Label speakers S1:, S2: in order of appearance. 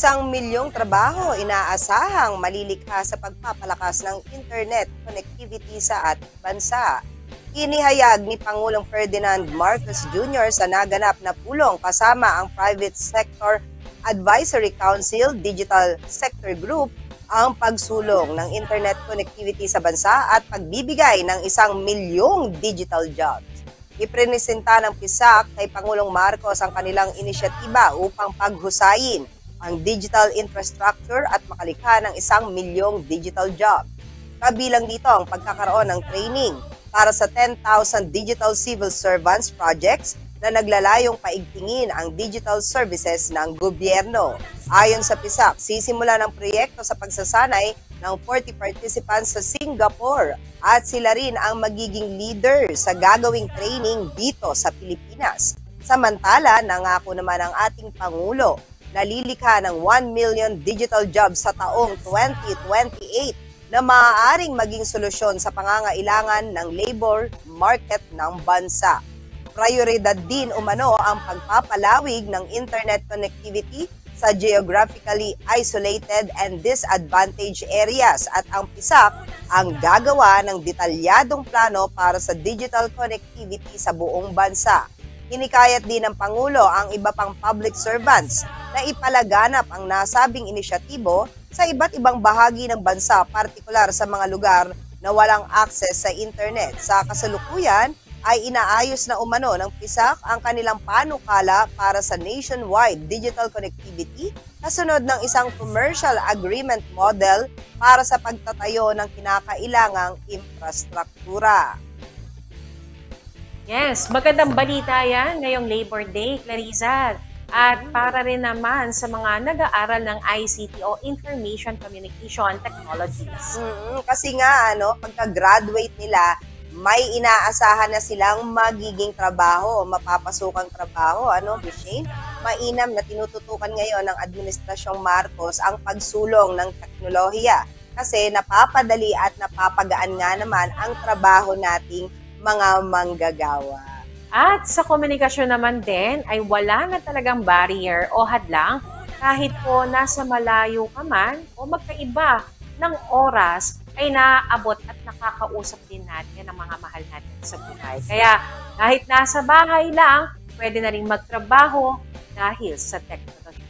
S1: Isang milyong trabaho inaasahang malilikha sa pagpapalakas ng internet connectivity sa ating bansa. Inihayag ni Pangulong Ferdinand Marcos Jr. sa naganap na pulong kasama ang Private Sector Advisory Council Digital Sector Group ang pagsulong ng internet connectivity sa bansa at pagbibigay ng isang milyong digital jobs. Iprenesenta ng PISAC kay Pangulong Marcos ang kanilang inisyatiba upang paghusayin ang digital infrastructure at makalikha ng isang milyong digital job. Kabilang dito ang pagkakaroon ng training para sa 10,000 digital civil servants projects na naglalayong paigtingin ang digital services ng gobyerno. Ayon sa PISAC, sisimula ng proyekto sa pagsasanay ng 40 participants sa Singapore at sila rin ang magiging leader sa gagawing training dito sa Pilipinas. Samantala, nangako naman ang ating Pangulo nalilikha ng 1 million digital jobs sa taong 2028 na maaaring maging solusyon sa pangangailangan ng labor market ng bansa. Prioridad din umano ang pagpapalawig ng internet connectivity sa geographically isolated and disadvantaged areas at ang PISAC ang gagawa ng detalyadong plano para sa digital connectivity sa buong bansa. Hinikayat din ng Pangulo ang iba pang public servants na ipalaganap ang nasabing inisyatibo sa iba't ibang bahagi ng bansa, partikular sa mga lugar na walang access sa internet. Sa kasalukuyan, ay inaayos na umano ng PISAC ang kanilang panukala para sa nationwide digital connectivity kasunod ng isang commercial agreement model para sa pagtatayo ng kinakailangang infrastruktura.
S2: Yes, magandang balita yan ngayong Labor Day, Clarissa. At para rin naman sa mga nag-aaral ng ICT o Information Communication Technologies.
S1: Mm, kasi nga, ano, pagka-graduate nila, may inaasahan na silang magiging trabaho, mapapasukang trabaho, ano, Bishane? Mainam na tinututukan ngayon ng Administrasyong Marcos ang pagsulong ng teknolohiya kasi napapadali at napapagaan nga naman ang trabaho nating mga manggagawa.
S2: At sa komunikasyon naman din ay wala na talagang barrier o hadlang kahit po nasa malayo ka man o magkaiba ng oras ay naaabot at nakakausap din natin ang mga mahal natin sa buhay. Kaya kahit nasa bahay lang, pwede na rin magtrabaho dahil sa technology.